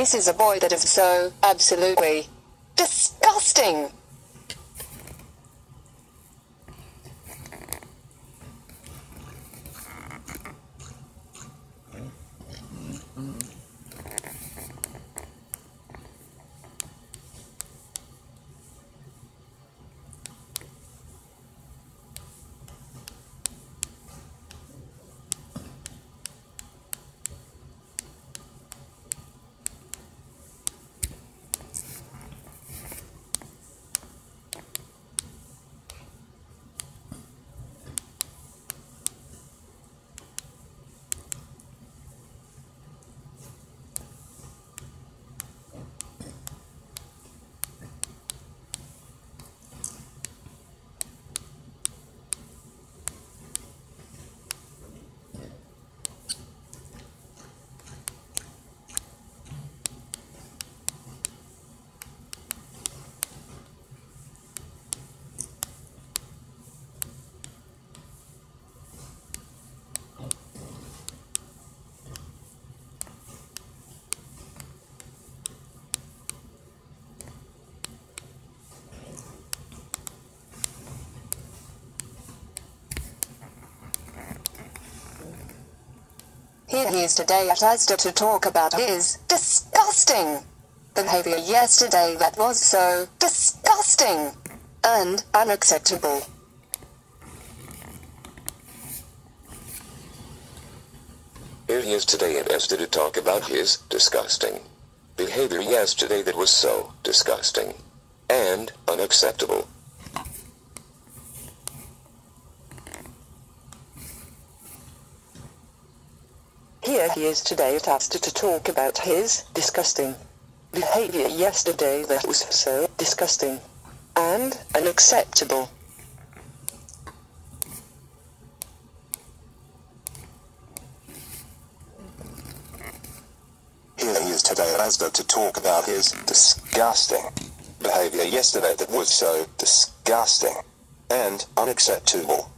This is a boy that is so absolutely disgusting. Here he is today at Asda to talk about his disgusting behavior yesterday that was so disgusting and unacceptable. Here he is today at Asda to talk about his disgusting behavior yesterday that was so disgusting and unacceptable. Here he is today at Asda to talk about his disgusting behavior yesterday that was so disgusting and unacceptable. Here he is today at Asda to talk about his disgusting behavior yesterday that was so disgusting and unacceptable.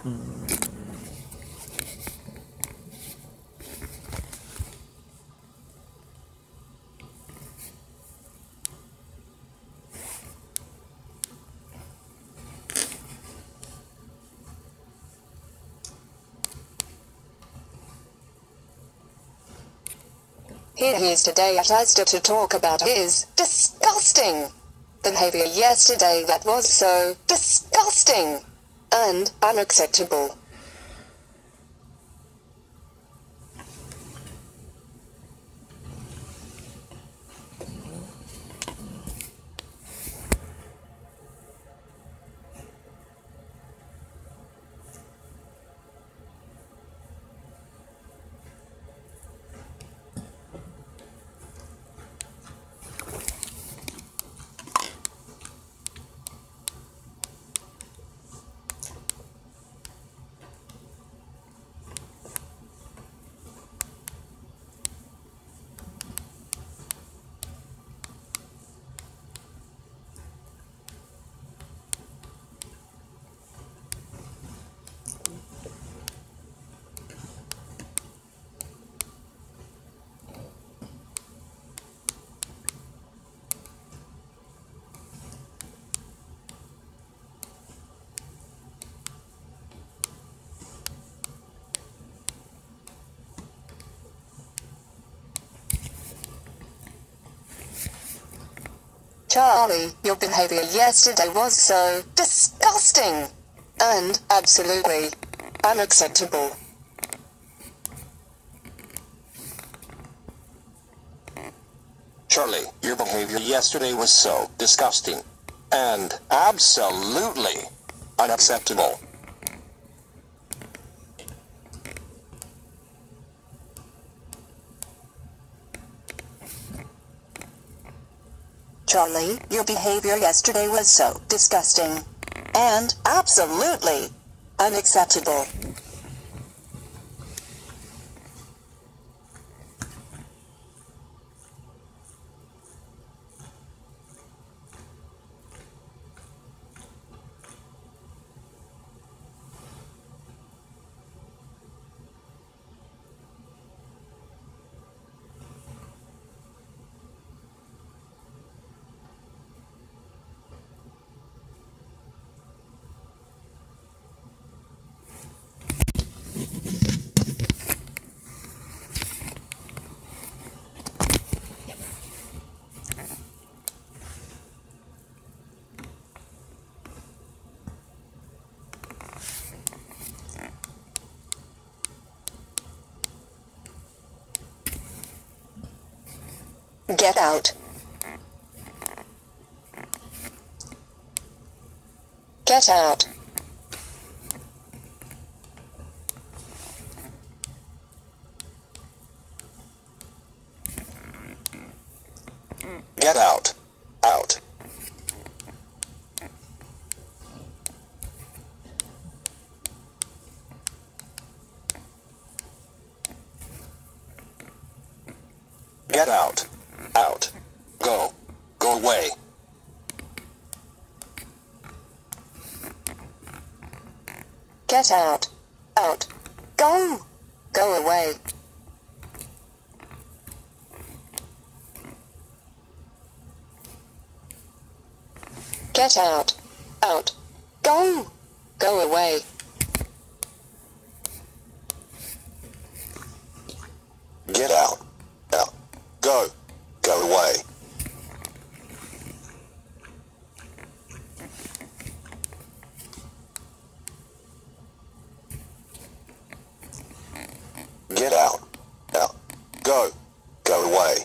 Here he is today at Asda to talk about his disgusting behavior yesterday that was so disgusting and unacceptable. Charlie, your behavior yesterday was so disgusting and absolutely unacceptable. Charlie, your behavior yesterday was so disgusting and absolutely unacceptable. Charlie, your behavior yesterday was so disgusting. And absolutely unacceptable. Get out. Get out. Get out. Out. Get out. Out. Go. Go away. Get out. Out. Go. Go away. Get out. Out. Go. Go away. Get out. Out. Go. Go away.